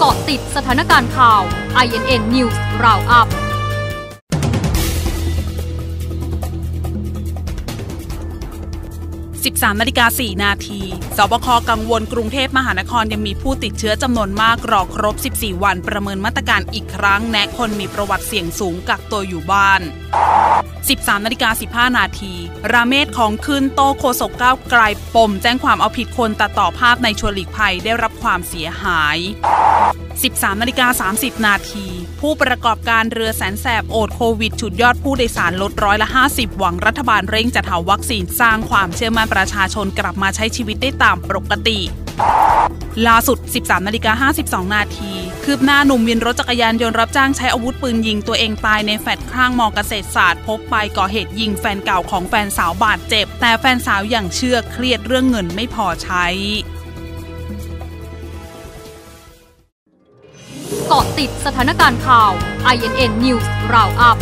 เกาะติดสถานการณ์ข่าว INN News Roundup 13นาฬิกา4นาที สบคกังวลกรุงเทพมหานครยังมีผู้ติดเชื้อจำนวนมากรอครบ 14 วันประเมินมาตรการอีกครั้ง แนะคนมีประวัติเสี่ยงสูงกักตัวอยู่บ้าน 13นาฬิกา15 นาที ราเมศของขึ้นโตโคศกก้าวไกลปม แจ้งความเอาผิดคนตัดต่อภาพในชวนหลีกภัยได้รับความเสียหาย 13นาฬิกา30 นาที ผู้ประกอบการเรือแสนแสบโอดโควิด ฉุดยอดผู้โดยสารลดร้อยละ 50 หวังรัฐบาลเร่งจัดหาวัคซีนสร้างความเชื่อมั่นประชาชนกลับมาใช้ชีวิตได้ตามปกติล่าสุด 13นาฬิกา52 นาที คืบหน้าหนุ่มวินรถจักรยานยนต์รับจ้างใช้อาวุธปืนยิงตัวเองตายในแฟลตข้างมอเกษตรศาสตร์ พบไปก่อเหตุยิงแฟนเก่าของแฟนสาวบาดเจ็บ แต่แฟนสาวอย่างเชื่อเครียดเรื่องเงินไม่พอใช้เกาะติดสถานการณ์ข่าว INN News Roundup